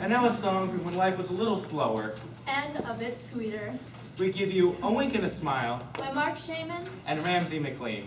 And now a song from when life was a little slower. And a bit sweeter. We give you A Wink and a Smile. By Marc Shaiman. And Ramsey McLean.